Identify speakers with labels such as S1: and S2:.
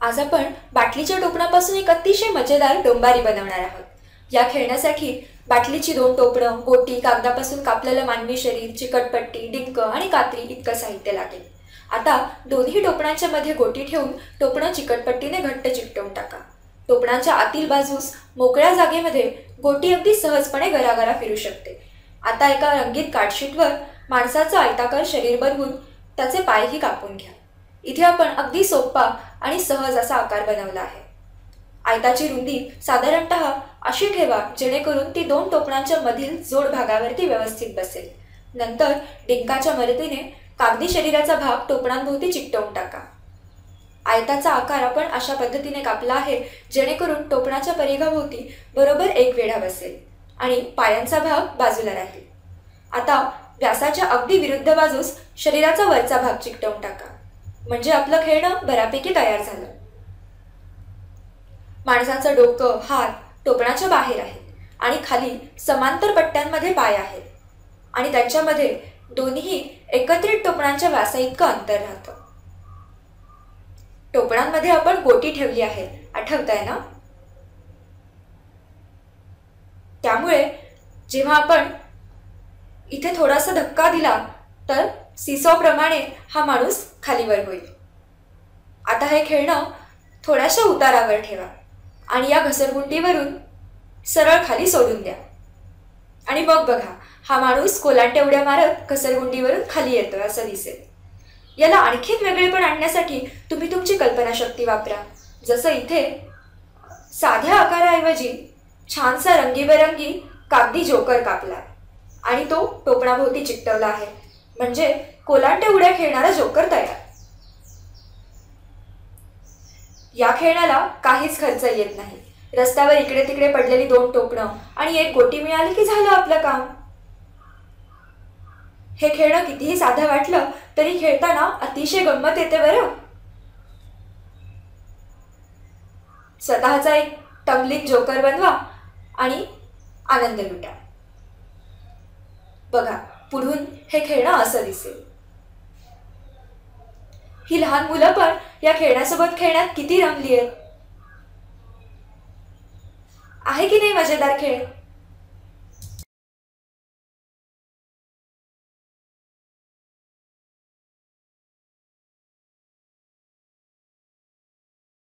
S1: आज आपण बाटलीच्या टोपणापासून एक अतिशय मजेदार डोंबारी बनवणार आहोत. या खेळण्यासाठी बाटलीची दोन टोपणं गोटी कागदापासून कापलेलं मानवी शरीर चिकटपट्टी डिंक आणि कात्री इतकं साहित्य लागेल. आता दोन्ही टोपणांच्या मध्ये गोटी ठेवून टोपणं चिकटपट्टीने घट्ट चिकटवून टाका. टोपणांच्या आतील बाजूस मोकळ्या जागेमध्ये गोटी अगदी सहजपणे घराघरा फिरू शकते. आता एका रंगीत कार्डशीटवर माणसाचं आयताकार शरीर बनवून त्याचे पायही कापून घ्या. इथे आपण अगदी सोपा आणि सहज असा आकार बनवला आहे. आयताची रुंदी साधारणत अशी ठेवा जेणेकरून ती दोन टोपणांच्या मधील जोड भागावरती व्यवस्थित बसेल. नंतर डिंकाच्या मदतीने कागदी शरीराचा भाग टोपणांभोवती चिकटवून टाका. आयताचा आकार आपण अशा पद्धतीने कापला आहे जेणेकरून टोपणाच्या परिघाभोवती बरोबर एक वेढा बसेल आणि पायांचा भाग बाजूला राहील. आता व्यासाच्या अगदी विरुद्ध बाजूस शरीराचा वरचा भाग चिकटवून टाका. म्हणजे आपलं खेळणं बऱ्यापैकी तयार झालं. माणसाचं डोकं हात टोपणाच्या बाहेर आहे आणि खाली समांतर पट्ट्यांमध्ये पाय आहेत. आणि त्यांच्यामध्ये दोन्ही एकत्रित टोपणांच्या व्यासा इतकं अंतर राहतं. टोपणांमध्ये आपण गोटी ठेवली आहे. आठवत आहे ना? त्यामुळे जेव्हा आपण इथे थोडासा धक्का दिला तर सिसॉप्रमाणे हा माणूस खालीवर होईल. आता हे खेळणं थोड्याशा उतारावर ठेवा आणि या घसरगुंडीवरून सरळ खाली सोडून द्या. आणि मग बघा हा माणूस कोलांट्या उड्या मारत घसरगुंडीवरून खाली येतोय असं दिसेल. याला आणखीन वेगळेपण आणण्यासाठी तुम्ही तुमची कल्पनाशक्ती वापरा. जसं इथे साध्या आकाराऐवजी छानसा रंगीबेरंगी कागदी जोकर कापला आणि तो टोपणाभोवती चिकटवला आहे. म्हणजे कोलांटे उड्या खेळणारा जोकर तयार. या खेळण्याला काहीच खर्च येत नाही. रस्त्यावर इकडे तिकडे पडलेली दोन टोपणं आणि एक गोटी मिळाली की झालं आपलं काम. हे खेळणं कितीही साधं वाटलं तरी खेळताना अतिशय गंमत येते बरं. स्वतःचा एक टंगलिक जोकर बनवा आणि आनंद लुटा. बघा पुढून हे खेळणं असं दिसेल. ही लहान मुलं पण या खेळण्यासोबत खेळण्यात किती रमली आहेत आहे की नाही मजेदार खेळ?